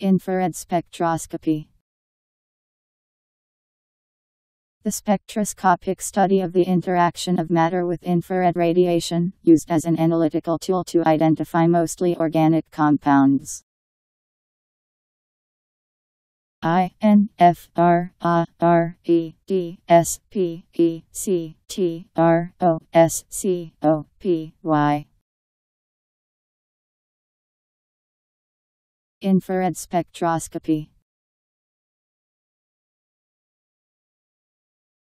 Infrared spectroscopy. The spectroscopic study of the interaction of matter with infrared radiation, used as an analytical tool to identify mostly organic compounds. I N F R A R E D S P E C T R O S C O P Y Infrared spectroscopy